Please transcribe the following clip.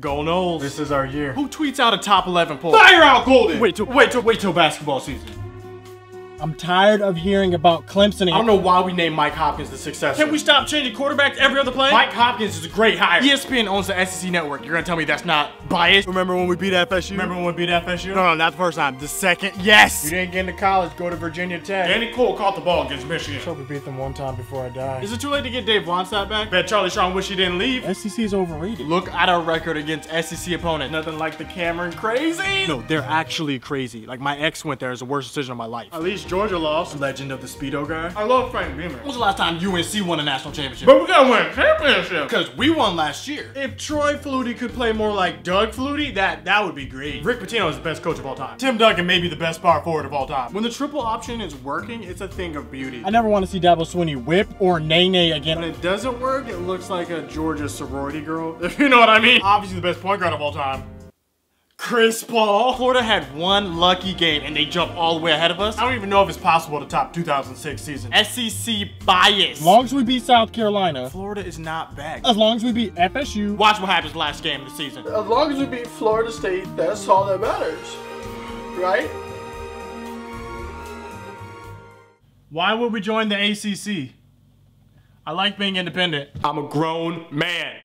Go Noles. This is our year. Who tweets out a top 11 poll? Fire Al Golden! Wait till wait till wait till basketball season. I'm tired of hearing about Clemson. I don't know why we named Mike Hopkins the successor. Can we stop changing quarterbacks every other play? Mike Hopkins is a great hire. ESPN owns the SEC network. You're gonna tell me that's not biased? Remember when we beat FSU? Remember when we beat FSU? No, no, not the first time. The second, yes! You didn't get into college, go to Virginia Tech. Danny Coale caught the ball against Michigan. I hope we beat them one time before I die. Is it too late to get Dave Wannstedt back? Bet Charlie Strong wish he didn't leave. SEC is overrated. Look at our record against SEC opponents. Nothing like the Cameron crazy. No, they're actually crazy. Like, my ex went there. It's the worst decision of my life. At least Georgia lost. Legend of the Speedo guy. I love Frank Beamer. When was the last time UNC won a national championship? But we gotta win a championship. Because we won last year. If Troy Flutie could play more like Doug Flutie, that, that would be great. Rick Pitino is the best coach of all time. Tim Duncan may be the best power forward of all time. When the triple option is working, it's a thing of beauty. I never want to see Dabo Swinney whip or nae nae again. When it doesn't work, it looks like a Georgia sorority girl, if you know what I mean. Obviously the best point guard of all time. Chris Paul. Florida had one lucky game and they jumped all the way ahead of us. I don't even know if it's possible to top 2006 season. SEC bias. As long as we beat South Carolina, Florida is not back. as long as we beat FSU, Watch what happens last game of the season. As long as we beat Florida State, that's all that matters. Right? Why would we join the ACC? I like being independent. I'm a grown man.